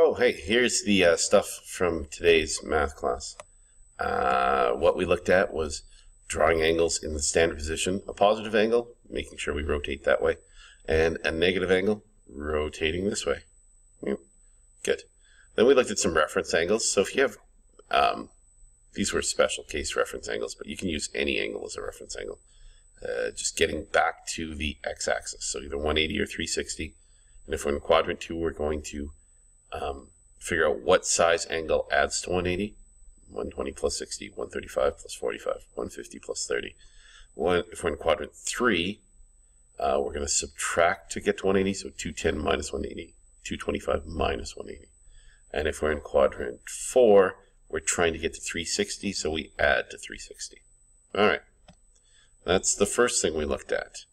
Oh, hey, here's the uh, stuff from today's math class. Uh, what we looked at was drawing angles in the standard position, a positive angle, making sure we rotate that way, and a negative angle, rotating this way. Yep. Good. Then we looked at some reference angles. So if you have, um, these were special case reference angles, but you can use any angle as a reference angle. Uh, just getting back to the x-axis, so either 180 or 360. And if we're in quadrant two, we're going to um, figure out what size angle adds to 180. 120 plus 60, 135 plus 45, 150 plus 30. One, if we're in quadrant 3, uh, we're going to subtract to get to 180, so 210 minus 180, 225 minus 180. And if we're in quadrant 4, we're trying to get to 360, so we add to 360. All right. That's the first thing we looked at.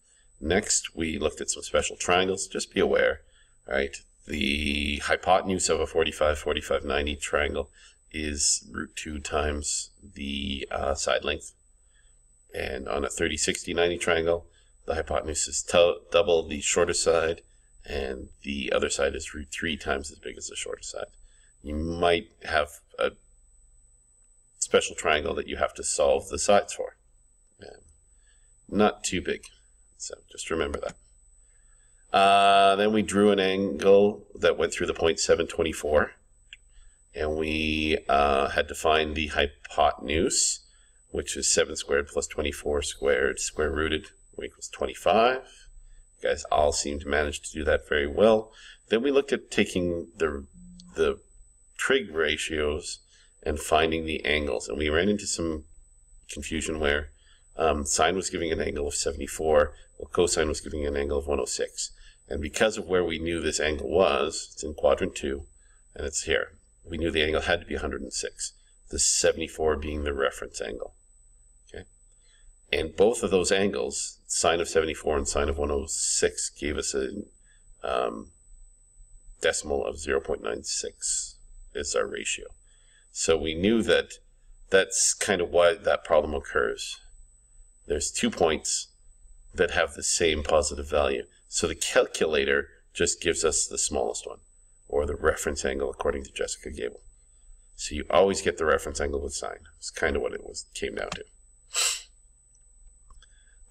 Next, we looked at some special triangles. Just be aware, all right? The hypotenuse of a 45, 45, 90 triangle is root 2 times the uh, side length. And on a 30, 60, 90 triangle, the hypotenuse is double the shorter side, and the other side is root 3 times as big as the shorter side. You might have a special triangle that you have to solve the sides for. not too big, so just remember that. Uh, then we drew an angle that went through the point 724. And we uh, had to find the hypotenuse, which is 7 squared plus 24 squared, square rooted, equals 25. You guys all seem to manage to do that very well. Then we looked at taking the, the trig ratios and finding the angles. And we ran into some confusion where um, sine was giving an angle of 74, while cosine was giving an angle of 106. And because of where we knew this angle was, it's in quadrant 2, and it's here, we knew the angle had to be 106, the 74 being the reference angle. Okay, And both of those angles, sine of 74 and sine of 106, gave us a um, decimal of 0.96 is our ratio. So we knew that that's kind of why that problem occurs. There's two points that have the same positive value. So the calculator just gives us the smallest one, or the reference angle according to Jessica Gable. So you always get the reference angle with sine. It's kind of what it was came down to.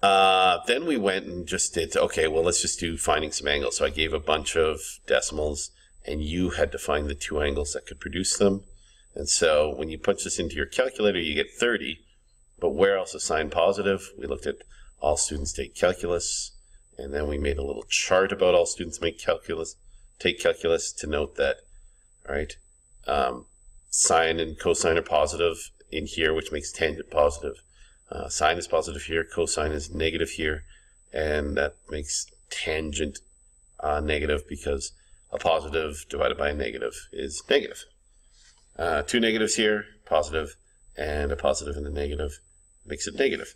Uh, then we went and just did, okay, well, let's just do finding some angles. So I gave a bunch of decimals, and you had to find the two angles that could produce them. And so when you punch this into your calculator, you get 30. But where else is sine positive? We looked at all students take calculus. And then we made a little chart about all students make calculus, take calculus to note that, right, um, sine and cosine are positive in here, which makes tangent positive. Uh, sine is positive here, cosine is negative here, and that makes tangent uh, negative because a positive divided by a negative is negative. Uh, two negatives here, positive, and a positive and a negative makes it negative.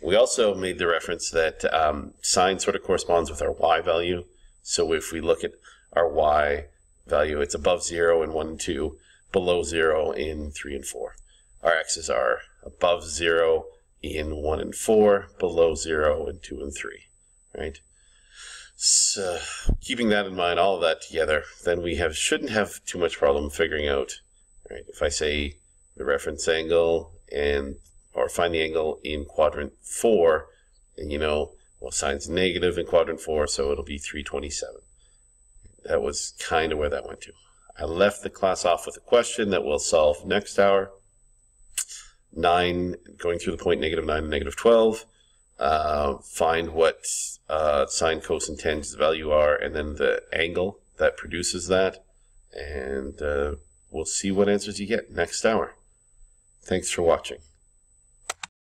We also made the reference that um, sine sort of corresponds with our y value. So if we look at our y value, it's above 0 in 1 and 2, below 0 in 3 and 4. Our x's are above 0 in 1 and 4, below 0 in 2 and 3, right? So keeping that in mind, all of that together, then we have shouldn't have too much problem figuring out, right? If I say the reference angle and or find the angle in quadrant 4, and you know, well, sine's negative in quadrant 4, so it'll be 327. That was kind of where that went to. I left the class off with a question that we'll solve next hour. 9, going through the point negative 9 and negative 12. Uh, find what uh, sine, cosine, and tangent value are, and then the angle that produces that. And uh, we'll see what answers you get next hour. Thanks for watching.